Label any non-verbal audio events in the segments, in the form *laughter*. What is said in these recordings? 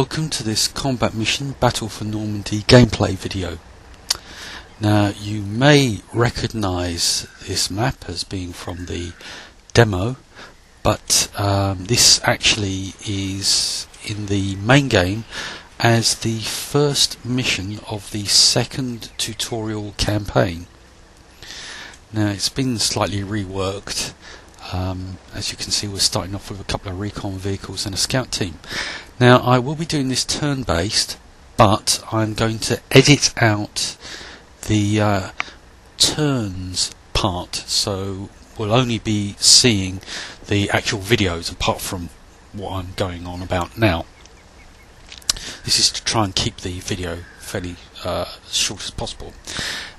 Welcome to this Combat Mission Battle for Normandy gameplay video. Now you may recognise this map as being from the demo but um, this actually is in the main game as the first mission of the second tutorial campaign. Now it's been slightly reworked um, as you can see we're starting off with a couple of recon vehicles and a scout team. Now I will be doing this turn based but I'm going to edit out the uh, turns part so we'll only be seeing the actual videos apart from what I'm going on about now. This is to try and keep the video fairly uh, short as possible.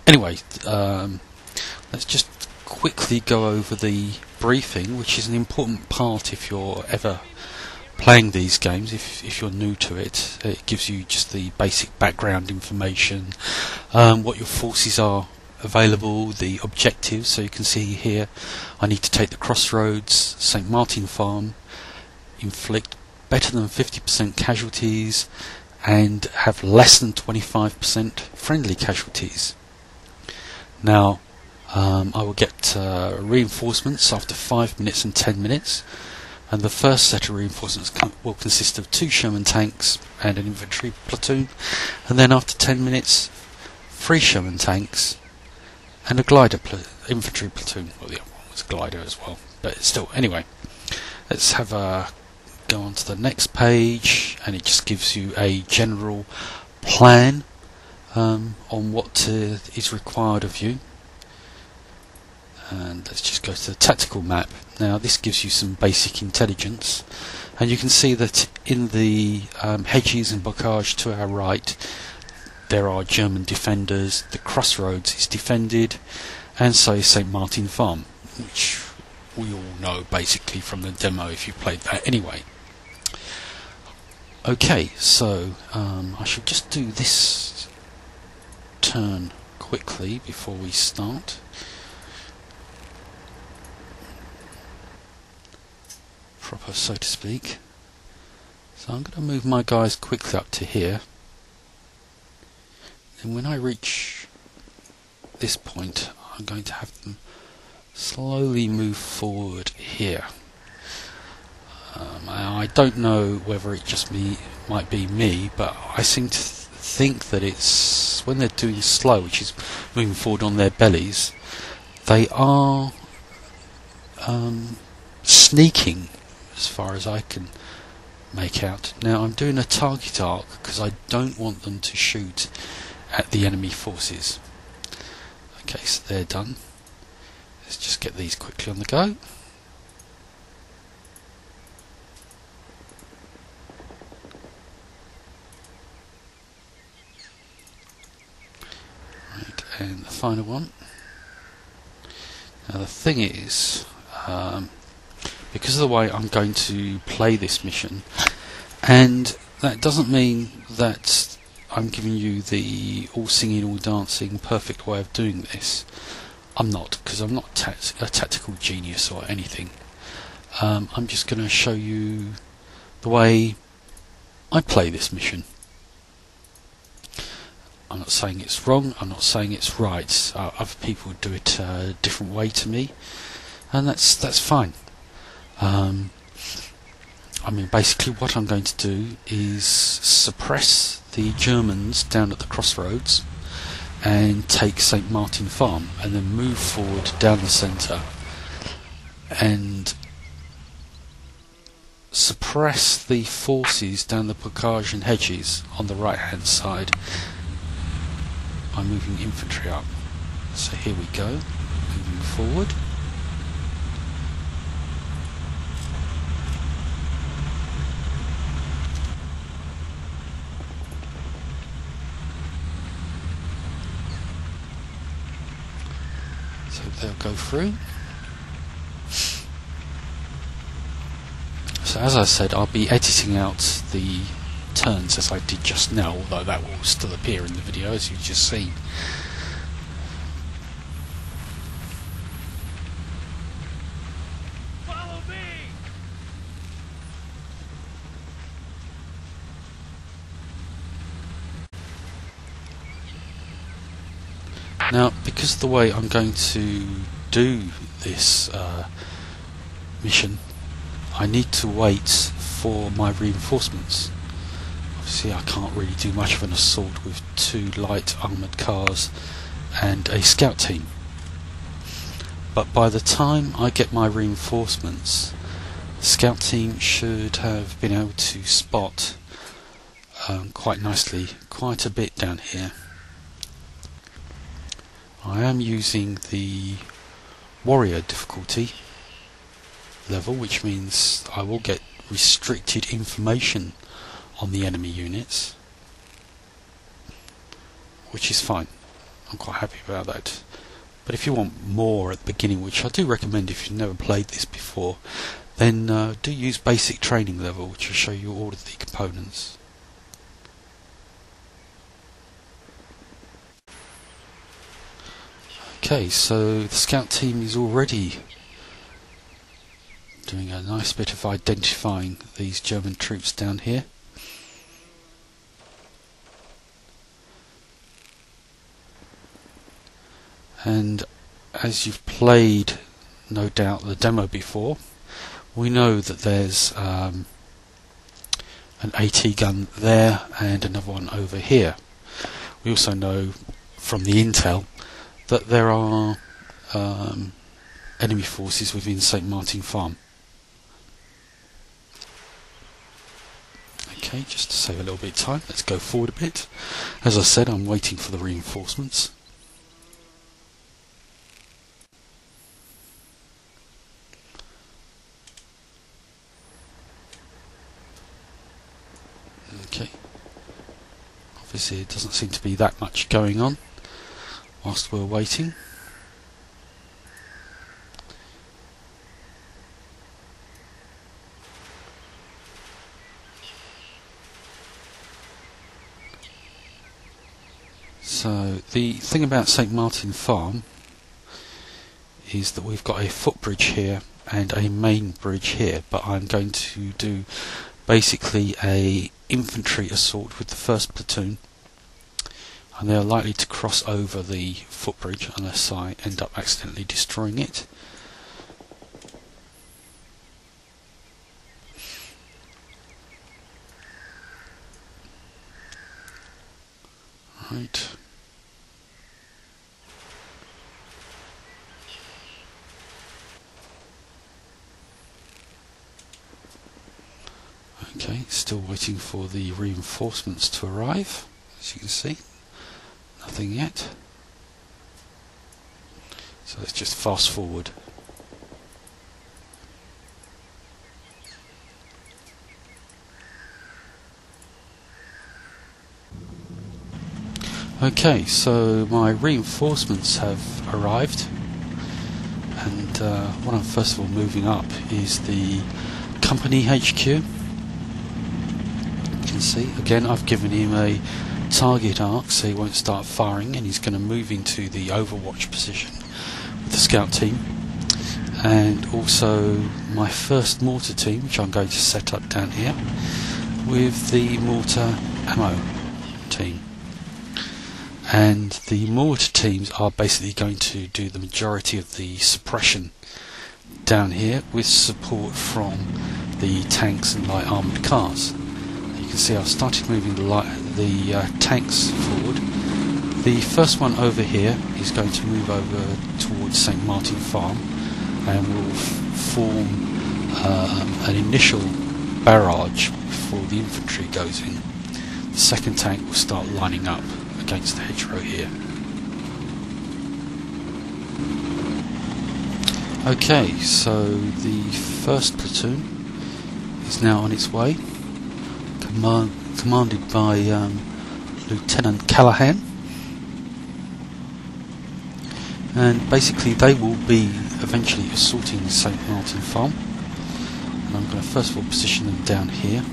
Anyway, um, let's just quickly go over the briefing, which is an important part if you're ever playing these games. If if you're new to it, it gives you just the basic background information, um, what your forces are available, the objectives. So you can see here, I need to take the crossroads, St Martin Farm, inflict better than 50% casualties, and have less than 25% friendly casualties. Now, um, I will get uh, reinforcements after 5 minutes and 10 minutes. And the first set of reinforcements will consist of two Sherman tanks and an infantry platoon. And then after 10 minutes, three Sherman tanks and a glider pl infantry platoon. Well, the other one was glider as well. But still, anyway, let's have a go on to the next page. And it just gives you a general plan um, on what uh, is required of you and let's just go to the tactical map. Now this gives you some basic intelligence and you can see that in the um, hedges and bocage to our right there are German defenders, the crossroads is defended and so is St Martin Farm which we all know basically from the demo if you played that anyway. Okay, so um, I should just do this turn quickly before we start. Proper, so to speak. So I'm going to move my guys quickly up to here. And when I reach this point, I'm going to have them slowly move forward here. Um, I, don't know whether it just me might be me, but I seem to th think that it's when they're doing slow, which is moving forward on their bellies, they are um, sneaking as far as I can make out. Now I'm doing a target arc because I don't want them to shoot at the enemy forces. Okay, so they're done. Let's just get these quickly on the go. And the final one. Now the thing is, um, because of the way I'm going to play this mission. And that doesn't mean that I'm giving you the all singing, all dancing, perfect way of doing this. I'm not, because I'm not a tactical genius or anything. Um, I'm just going to show you the way I play this mission. I'm not saying it's wrong, I'm not saying it's right. Uh, other people do it a different way to me, and that's that's fine. Um, I mean, basically, what I'm going to do is suppress the Germans down at the crossroads and take St. Martin Farm and then move forward down the centre and suppress the forces down the Bocage and Hedges on the right hand side by moving infantry up. So here we go, moving forward. So they'll go through. So as I said, I'll be editing out the turns as I did just now, although that will still appear in the video as you've just seen. Now, because of the way I'm going to do this uh, mission, I need to wait for my reinforcements. Obviously, I can't really do much of an assault with two light armoured cars and a scout team. But by the time I get my reinforcements, the scout team should have been able to spot um, quite nicely quite a bit down here. I am using the warrior difficulty level which means I will get restricted information on the enemy units which is fine. I'm quite happy about that. But if you want more at the beginning, which I do recommend if you've never played this before, then uh, do use basic training level, which will show you all of the components. Okay, so the scout team is already doing a nice bit of identifying these German troops down here. and as you've played no doubt the demo before we know that there's um, an AT gun there and another one over here we also know from the intel that there are um, enemy forces within St Martin Farm. Okay just to save a little bit of time let's go forward a bit. As I said I'm waiting for the reinforcements. Okay. Obviously, it doesn't seem to be that much going on whilst we're waiting. So the thing about St Martin Farm is that we've got a footbridge here and a main bridge here, but I'm going to do basically a infantry assault with the first platoon and they are likely to cross over the footbridge unless I end up accidentally destroying it. Right. Okay, still waiting for the reinforcements to arrive, as you can see. Nothing yet. So let's just fast forward. Okay, so my reinforcements have arrived and uh, what I'm first of all moving up is the company HQ You can see. Again, I've given him a target arc so he won't start firing and he's going to move into the overwatch position with the scout team. And also my first mortar team, which I'm going to set up down here, with the mortar ammo team. And the mortar teams are basically going to do the majority of the suppression down here with support from the tanks and light armoured cars can see I've started moving the, light, the uh, tanks forward. The first one over here is going to move over towards St Martin Farm and will form um, an initial barrage before the infantry goes in. The second tank will start lining up against the hedgerow here. Okay, so the first platoon is now on its way command, commanded by um, Lieutenant Callahan. And basically, they will be eventually assaulting St. Martin Farm. And I'm going to first of all position them down here.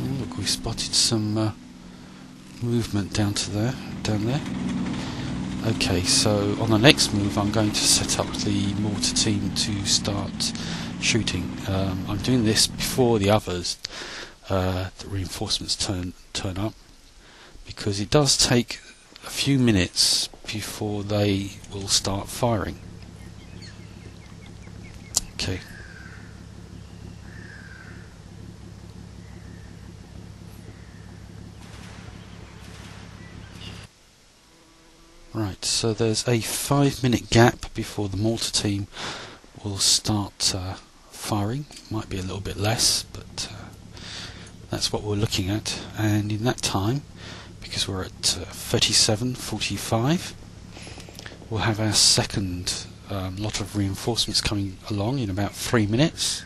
Oh, look, we spotted some uh, movement down to there, down there. Okay, so on the next move I'm going to set up the mortar team to start shooting. Um, I'm doing this before the others uh, the reinforcements turn turn up because it does take a few minutes before they will start firing. Okay. Right, so there's a five minute gap before the mortar team will start uh, firing. Might be a little bit less, but uh, that's what we're looking at. And in that time, because we're at uh, 37.45, we'll have our second um, lot of reinforcements coming along in about three minutes.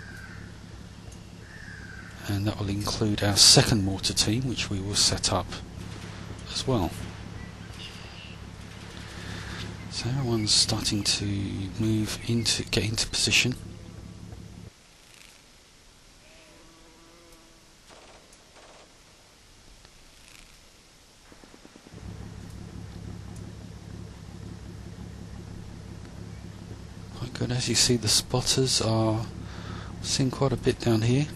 And that will include our second mortar team, which we will set up as well. So everyone's starting to move into, get into position. Quite good. As you see, the spotters are seeing quite a bit down here.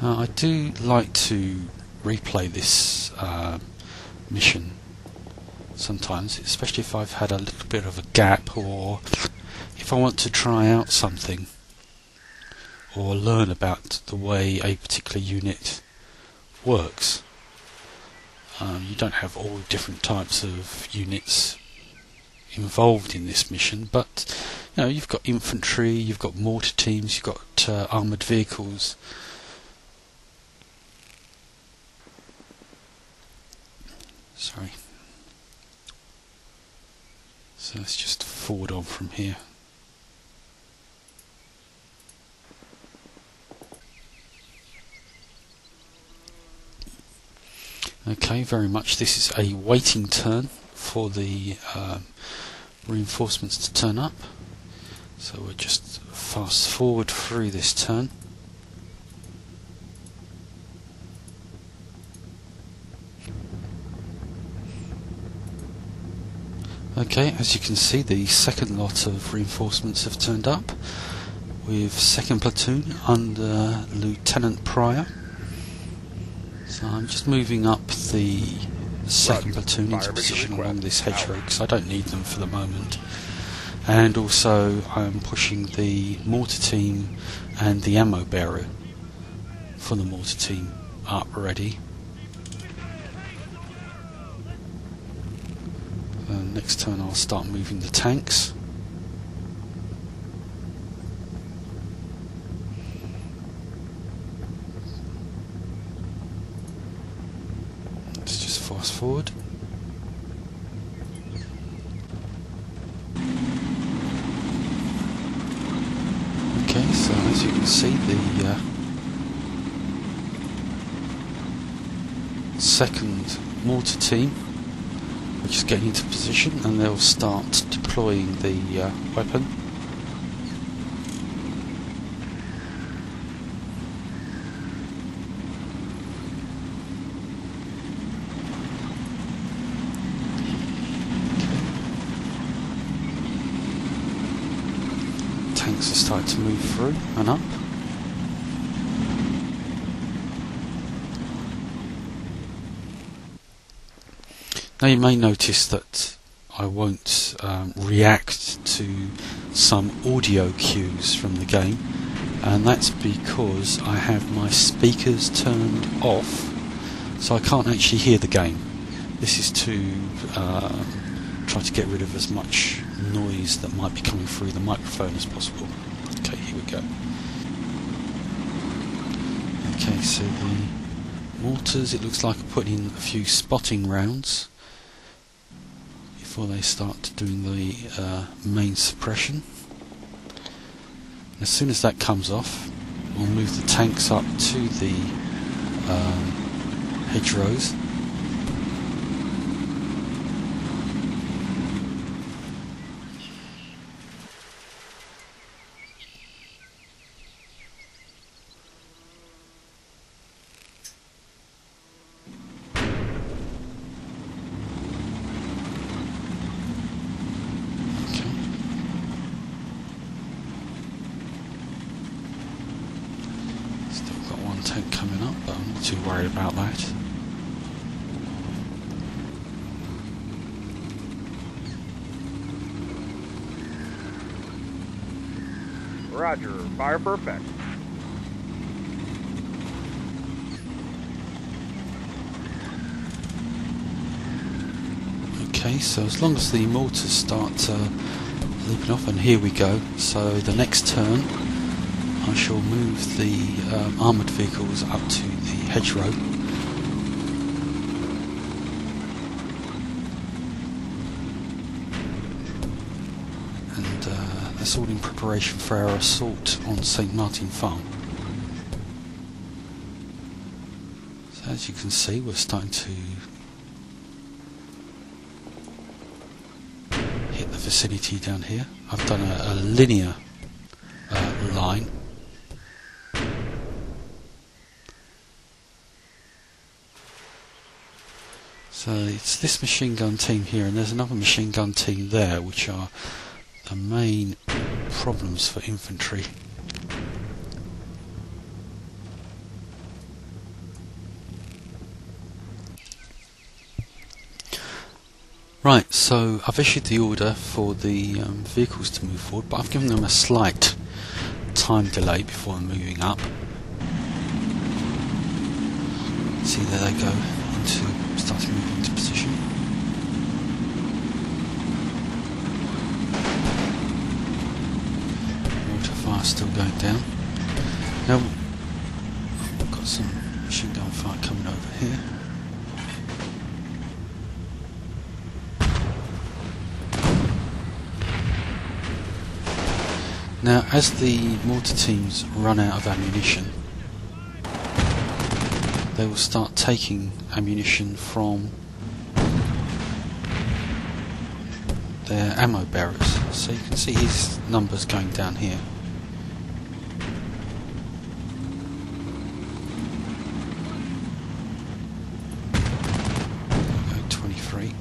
Uh, I do like to replay this uh, mission sometimes, especially if I've had a little bit of a gap or if I want to try out something or learn about the way a particular unit works. Um, you don't have all different types of units involved in this mission, but you know you've got infantry, you've got mortar teams, you've got uh, armored vehicles. Sorry. So let's just forward on from here. Okay, very much. This is a waiting turn for the um, reinforcements to turn up. So we'll just fast forward through this turn. Okay, as you can see, the second lot of reinforcements have turned up with second platoon under Lieutenant Pryor. So I'm just moving up the second platoon into position along this hedgerow because I don't need them for the moment. And also I'm pushing the mortar team and the ammo bearer for the mortar team up ready. Uh, next turn I'll start moving the tanks. Let's just fast forward. Okay, so as you can see the uh, second mortar team is getting into position and they'll start deploying the uh, weapon. Tanks are starting to move through and up. You may notice that I won't um, react to some audio cues from the game and that's because I have my speakers turned off so I can't actually hear the game. This is to uh, try to get rid of as much noise that might be coming through the microphone as possible. Okay, here we go. Okay, so the mortars, it looks like I'm putting in a few spotting rounds before they start doing the uh, main suppression. As soon as that comes off, we'll move the tanks up to the um, hedgerows. tank coming up, but I'm not too worried about that. Roger. Fire perfect. Okay, so as long as the mortars start uh, leaping off, and here we go. So the next turn, I shall move the um, armoured vehicles up to the hedgerow. And uh, that's all in preparation for our assault on St Martin Farm. So as you can see, we're starting to hit the vicinity down here. I've done a, a linear uh, line. So it's this machine gun team here, and there's another machine gun team there, which are the main problems for infantry. Right, so I've issued the order for the um, vehicles to move forward, but I've given them a slight time delay before moving up. See, there they go, into start to fire still going down. Now, got some machine gun fire coming over here. Now, as the mortar teams run out of ammunition, they will start taking ammunition from their ammo bearers. So you can see his numbers going down here. Go 23.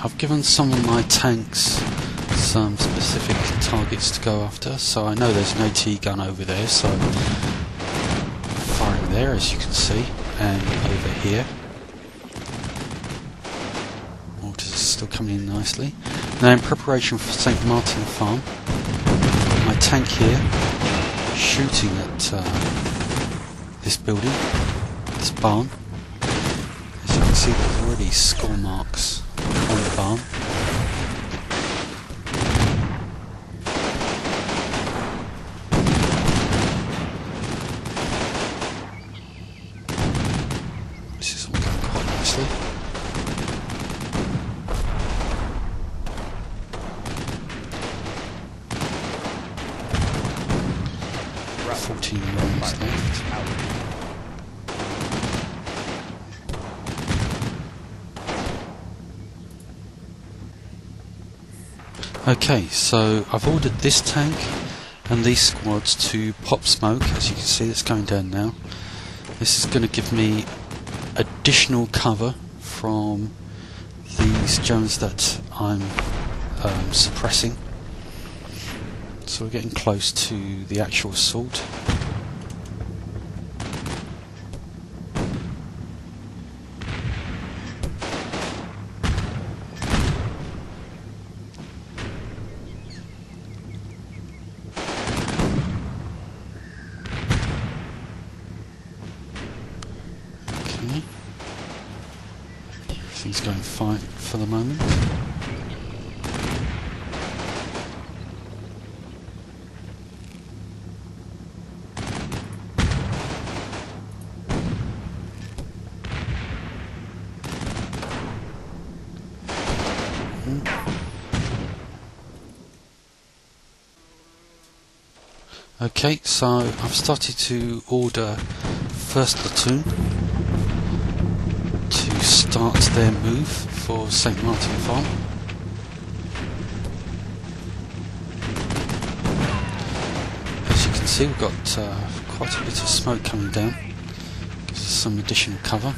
I've given some of my tanks some specific targets to go after, so I know there's an AT gun over there, so firing there as you can see, and over here. Mortars are still coming in nicely. Now in preparation for St Martin Farm, my tank here shooting at uh, this building, this barn. As you can see there's already score marks on the barn. This is all going quite nicely. Roger. 14 rounds left. Out. Okay, so I've ordered this tank and these squads to pop smoke, as you can see it's going down now. This is going to give me additional cover from these Jones that I'm um, suppressing. So we're getting close to the actual assault. Okay. Everything's going fine for the moment. Okay, so I've started to order first platoon to start their move for St Martin Farm. As you can see, we've got uh, quite a bit of smoke coming down. Some additional cover.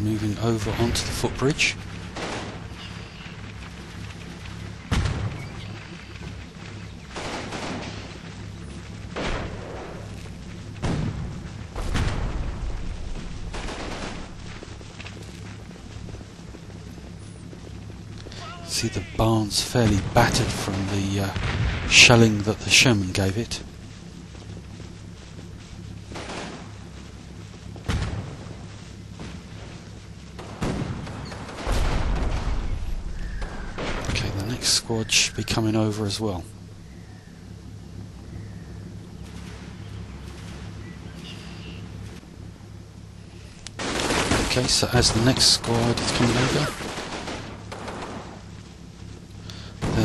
Moving over onto the footbridge. Barn's fairly battered from the uh, shelling that the Sherman gave it. Okay, the next squad should be coming over as well. Okay, so as the next squad is coming over,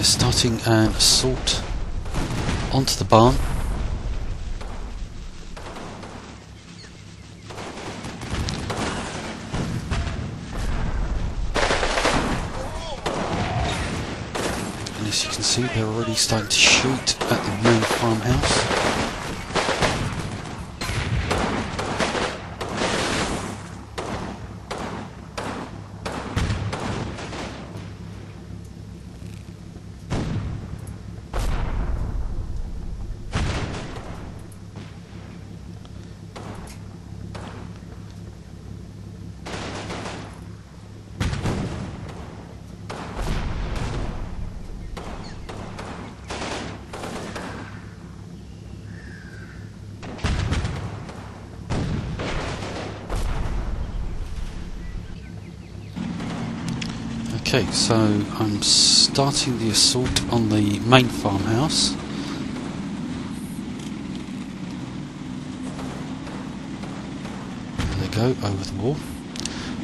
they're starting um, an assault onto the barn. And as you can see, they're already starting to shoot at the main farmhouse. Okay, so I'm starting the assault on the main farmhouse. There they go, over the wall.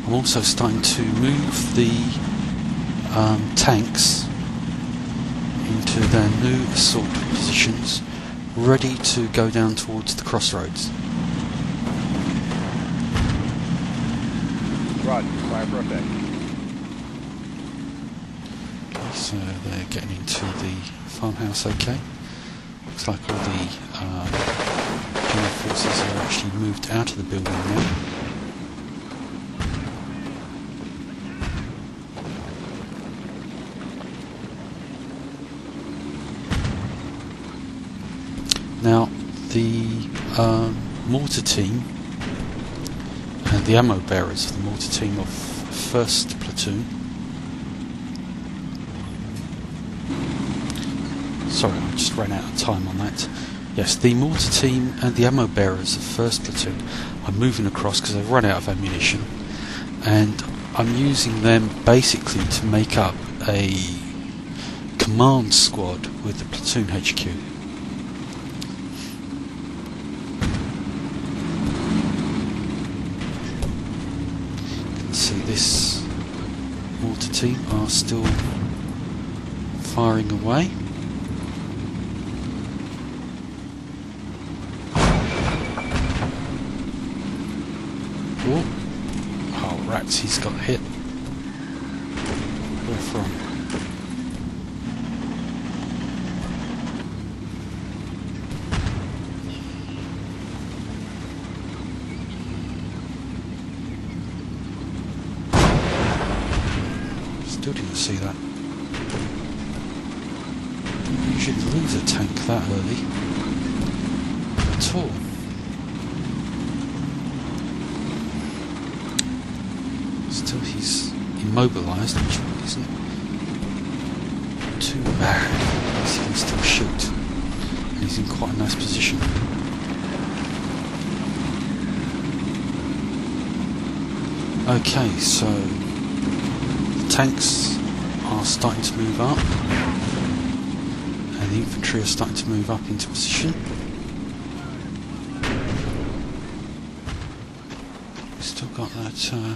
I'm also starting to move the um, tanks into their new assault positions, ready to go down towards the crossroads. Roger. Fire So they're getting into the farmhouse okay. Looks like all the uh, forces are actually moved out of the building now. Now, the uh, mortar team and the ammo bearers of the mortar team of 1st Platoon Sorry, I just ran out of time on that. Yes, the mortar team and the ammo bearers of 1st Platoon are moving across because they've run out of ammunition, and I'm using them basically to make up a command squad with the platoon HQ. You can see this mortar team are still firing away. Oh, he's got hit. Where from? Still didn't see that. Don't usually lose a tank that early. At all. Still, he's immobilised, which isn't too bad. He can still shoot. And he's in quite a nice position. Okay, so the tanks are starting to move up, and the infantry are starting to move up into position. Still got that. Uh,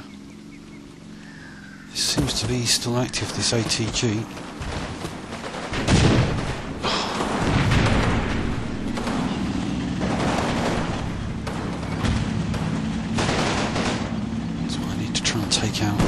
this seems to be still active. This ATG. That's what I need to try and take out.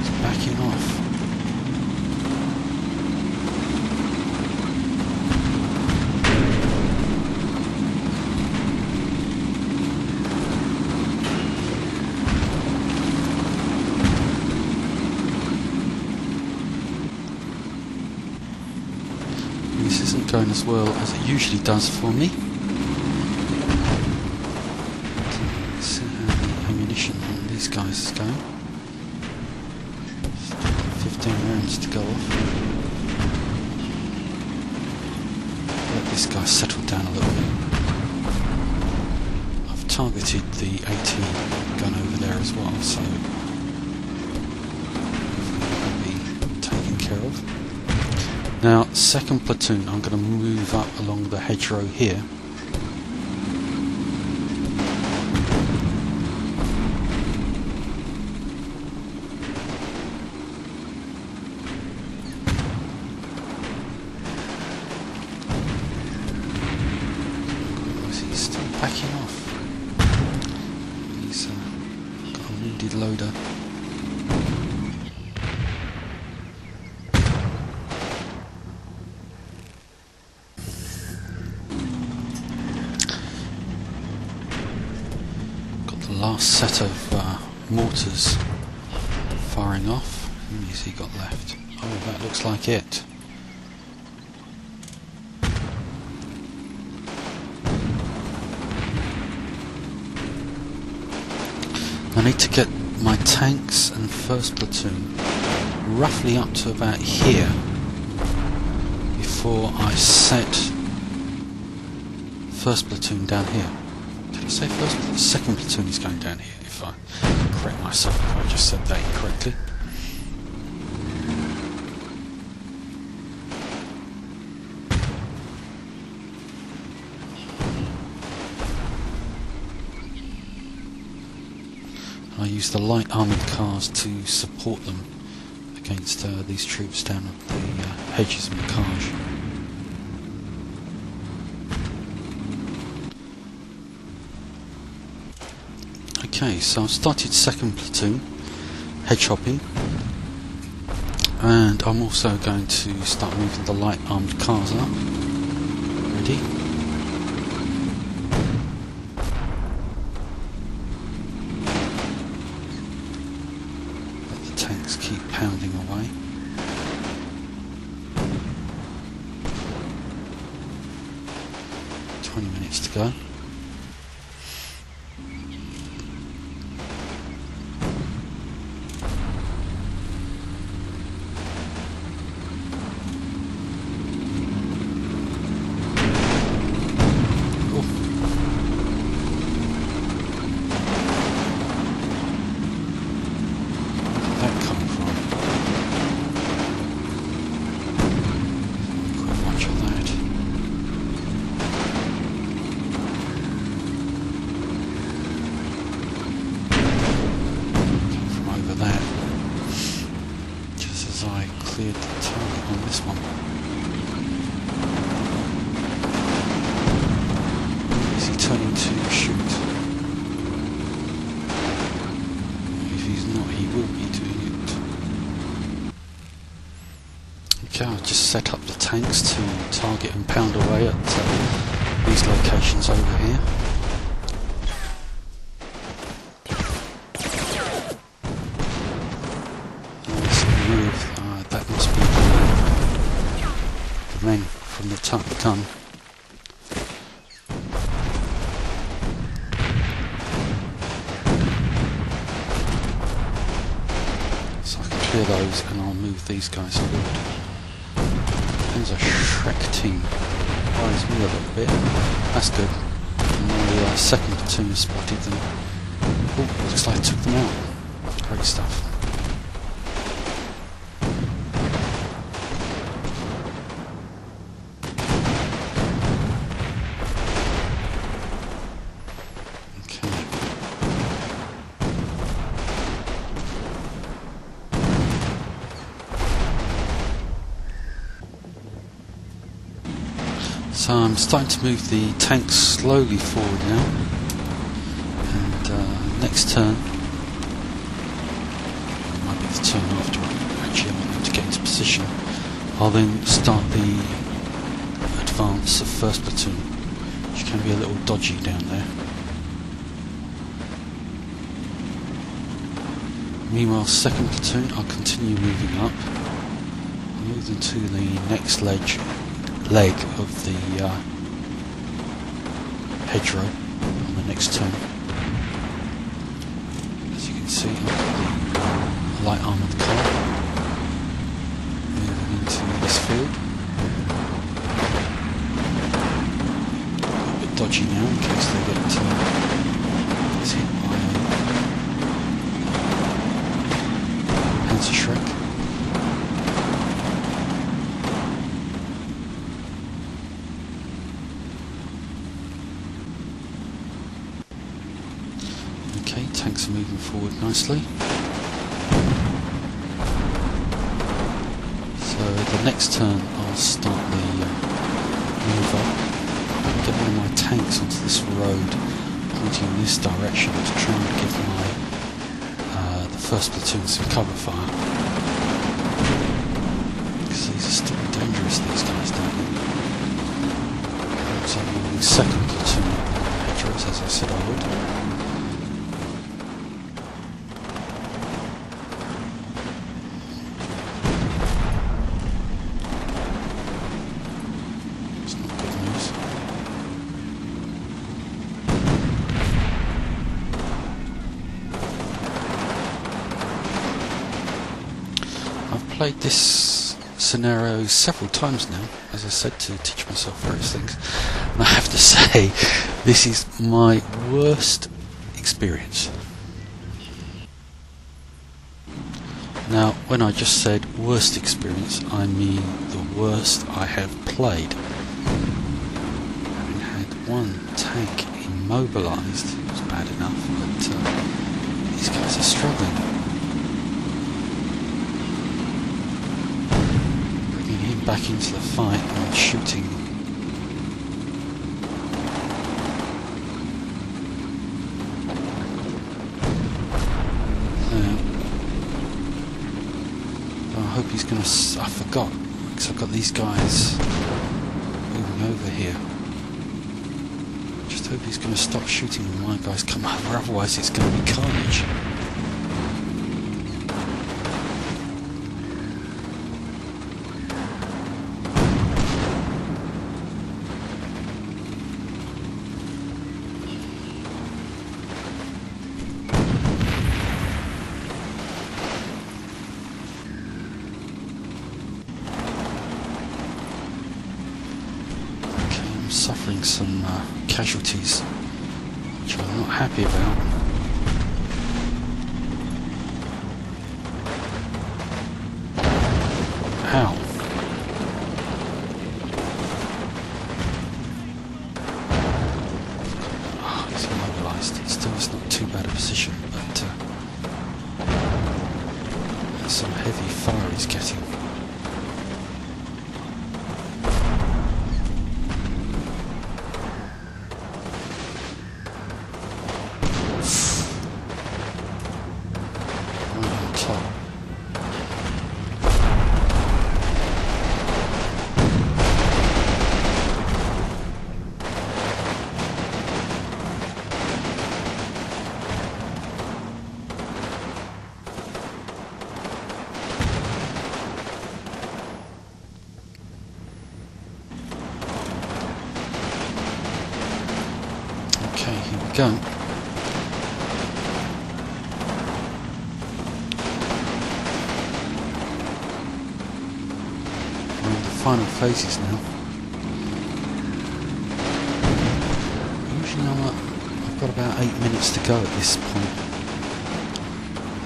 It's backing off. going as well as it usually does for me. Let's see how ammunition on these guys is going. 15 rounds to go off. Let this guy settle down a little bit. I've targeted the AT gun over there as well, so be taken care of. Now, second platoon, I'm going to move up along the hedgerow here. Tanks and first platoon roughly up to about here before I set first platoon down here. Did I say first? pl- Second platoon is going down here. If I correct myself, if I just said that incorrectly. Use the light armoured cars to support them against uh, these troops down at the uh, hedges and Bocage. Okay, so I've started second platoon, hedge hopping, and I'm also going to start moving the light armoured cars up. Ready? Let the tanks keep pounding away. Twenty minutes to go. Where did that come from? Quick watch of that. Came from over there. Just as I cleared the target on this one. Is he turning to shoot? If he's not, he will be doing it. Okay, I'll just set up the tanks to target and pound away at uh, these locations over here. Move, uh, that must be the, men from the tuck gun. So I can clear those and I'll move these guys forward. Depends a Shrek team. Worries me a little bit. That's good. And my uh, second platoon spotted them. Oh, looks like I took them out. Great stuff. Okay. So I'm starting to move the tanks slowly forward now. And uh, next turn, might be the turn after actually I want them to get into position. I'll then start the advance of first platoon, which can be a little dodgy down there. Meanwhile, second platoon, I'll continue moving up. I'll move them to the next ledge leg of the uh, hedgerow on the next turn. As you can see, the light armoured car moving into this field. A bit dodgy now in case they get uh, gets hit by a Panzerschreck. Okay, tanks are moving forward nicely. So the next turn I'll start the move up, get one of my tanks onto this road pointing in this direction to try and give my uh, the first platoon some cover fire. Because these are still dangerous, these guys here. So I'm moving second platoon as I said I would. It's not good news. I've played this scenario several times now, as I said, to teach myself various things. And I have to *laughs* say, this is my worst experience. Now, when I just said worst experience, I mean the worst I have played. Having had one tank immobilised it was bad enough, but uh, these guys are struggling. Bringing him back into the fight and shooting. Uh, I hope he's going to. I forgot because I've got these guys moving over here. Just hope he's going to stop shooting when my guys come over. Otherwise, it's going to be carnage. Okay, I'm suffering some uh, casualties, which I'm not happy about. Final phases now. Usually I'm at, I've got about eight minutes to go at this point.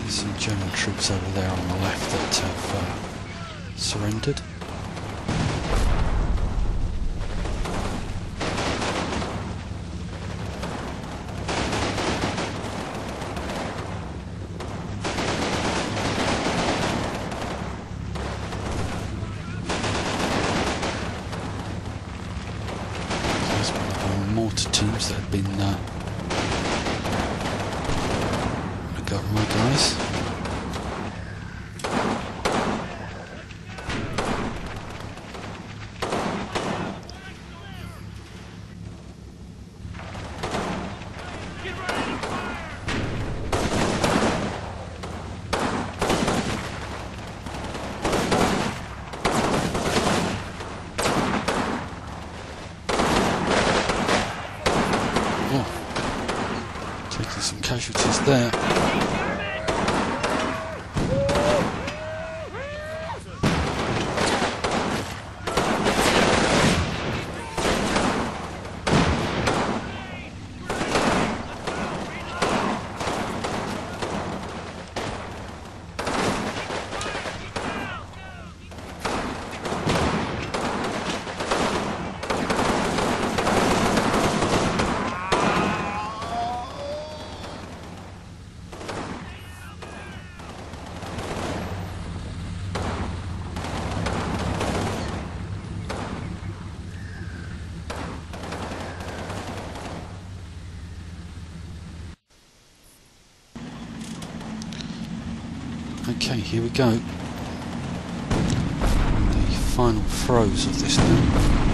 There's some German troops over there on the left that have uh, surrendered. Here we go. The final throes of this now.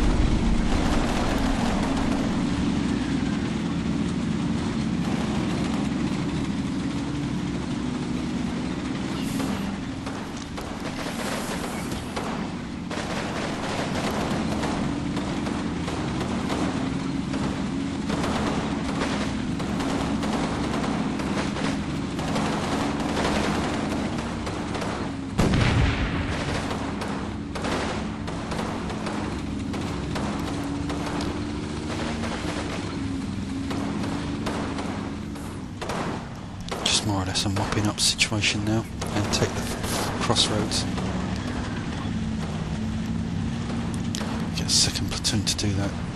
A mopping up situation now and take the crossroads. Get a second platoon to do that.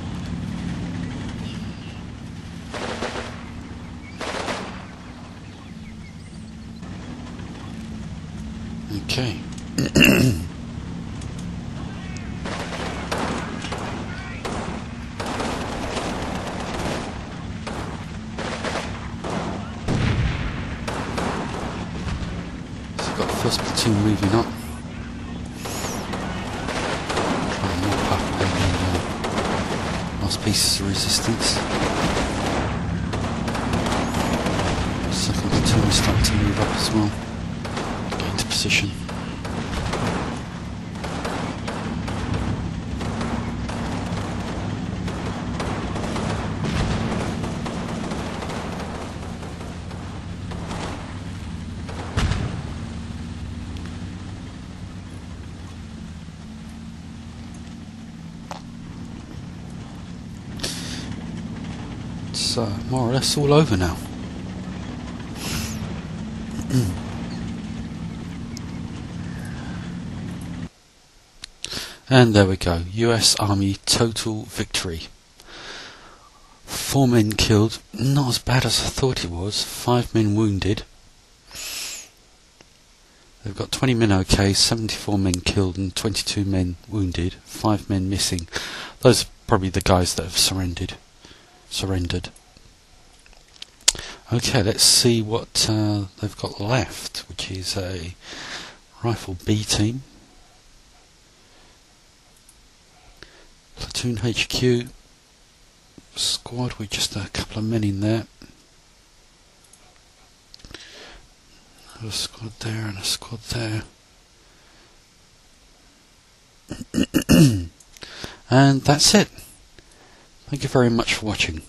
It's uh, more or less all over now. *clears throat* and there we go. US Army total victory. Four men killed, not as bad as I thought it was. Five men wounded. They've got 20 men okay, 74 men killed, and 22 men wounded. Five men missing. Those are probably the guys that have surrendered. Surrendered. Okay, let's see what uh, they've got left, which is a rifle B team, platoon HQ, squad with just a couple of men in there. A squad there and a squad there. *coughs* and that's it. Thank you very much for watching.